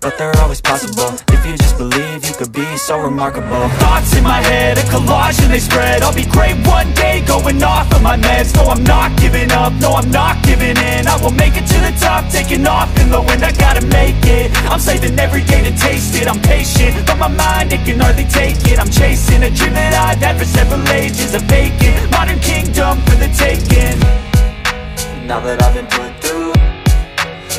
but they're always possible. If you just believe, you could be so remarkable. Thoughts in my head, a collage and they spread. I'll be great one day, going off of my meds. No, I'm not giving up, no, I'm not giving in. I will make it to the top, taking off in the wind. I gotta make it, I'm saving every day to taste it. I'm patient, but my mind, it can hardly take it. I'm chasing a dream that I've had for several ages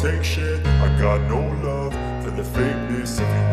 take shit. I got no love for the fakeness of you.